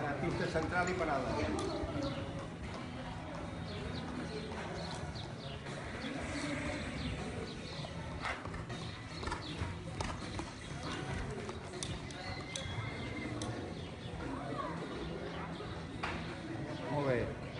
Ara, pista central i parada.